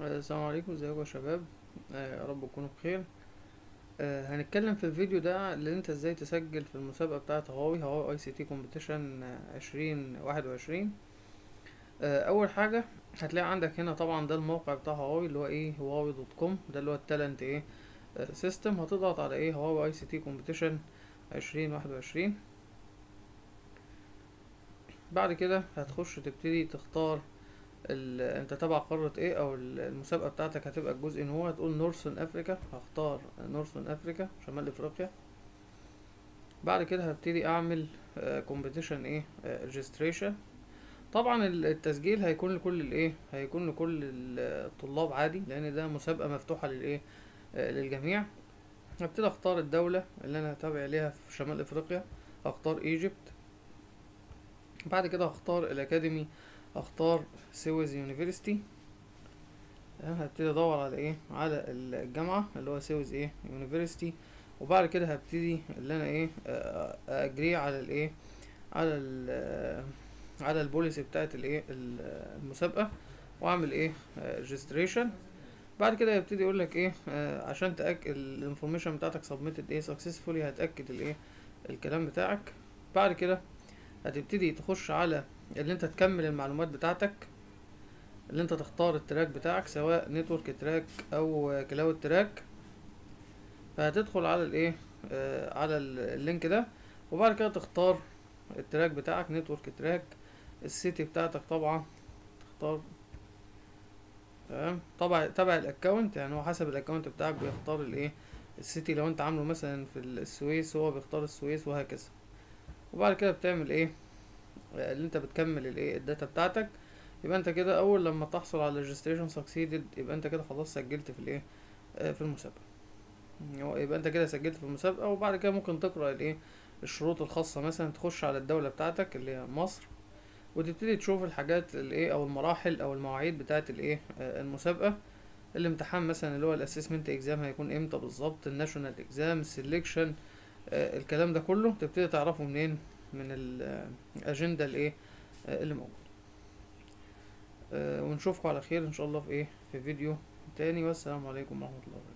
آه، السلام عليكم ازيكم يا شباب؟ آه، يا رب تكونوا بخير. آه، هنتكلم في الفيديو ده اللي انت إزاي تسجل في المسابقة بتاعة هواوي هواوي ICT competition عشرين واحد وعشرين. اول حاجة هتلاقي عندك هنا طبعا ده الموقع بتاع هواوي اللي هو إيه هواوي dot com. ده اللي هو ال talent إيه system هتضغط على إيه هواوي ICT competition عشرين واحد وعشرين. بعد كده هتخش تبتدي تختار. انت تبع قارة إيه؟ أو ال- المسابقة بتاعتك هتبقى الجزء ان هو؟ هتقول Northern Africa هختار Northern Africa شمال إفريقيا. بعد كده هبتدي أعمل competition إيه؟ registration طبعا ال- التسجيل هيكون لكل الايه هيكون لكل الطلاب عادي لأن ده مسابقة مفتوحة للايه آه، للجميع. هبتدي أختار الدولة اللي أنا هتابع ليها في شمال إفريقيا. هختار Egypt بعد كده هختار ال academy. هختار Suez University تمام هبتدي أدور على إيه؟ على الجامعة اللي هو Suez إيه؟ University وبعد كده هبتدي اللي أنا إيه؟ أجري على الإيه؟ على ال على ال policy بتاعت الإيه؟ ال- المسابقة. وأعمل إيه؟ registration بعد كده يبتدي يقول لك إيه؟ آه، عشان تاكد ال information بتاعتك submitted إيه؟ successfully هتأكد الإيه؟ الكلام بتاعك. بعد كده هتبتدي تخش على اللي انت تكمل المعلومات بتاعتك اللي انت تختار ال track بتاعك سواء network track أو cloud track. فهتدخل على الايه؟ آه على ال- link ده وبعد كده تختار ال track بتاعك network track. ال city بتاعتك طبعا تختار. تمام؟ طبعا تبع ال account يعني هو حسب ال account بتاعك بيختار الإيه؟ ال city لو انت عامله مثلا في السويس هو بيختار السويس وهكذا. وبعد كده بتعمل إيه؟ اللي انت بتكمل الايه ال data بتاعتك. يبقى انت كده أول لما تحصل على registration succeeded يبقى انت كده خلاص سجلت في الايه آه، في المسابقة. هو يبقى انت كده سجلت في المسابقة وبعد كده ممكن تقرأ الايه الشروط الخاصة مثلا تخش على الدولة بتاعتك اللي هي مصر وتبتدي تشوف الحاجات الايه أو المراحل أو المواعيد بتاعت الايه آه، المسابقة. الامتحان مثلا اللي هو ال assessment exam هيكون إمتى بالظبط ال national exam ال selection الكلام ده كله تبتدي تعرفه منين من الأجندة الايه اللي موجود آه، ونشوفكم على خير إن شاء الله في إيه في فيديو تاني. والسلام عليكم ورحمة الله وبركاته.